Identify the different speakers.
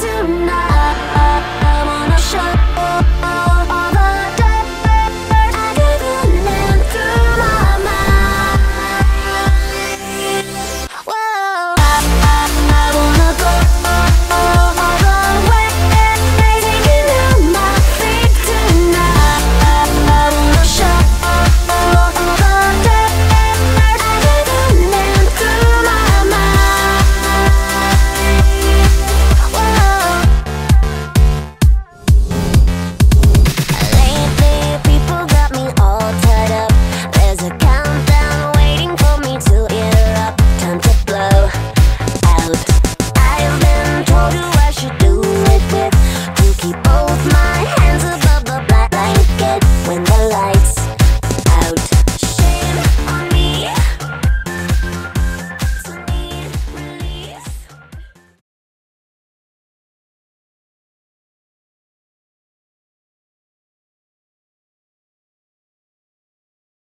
Speaker 1: tonight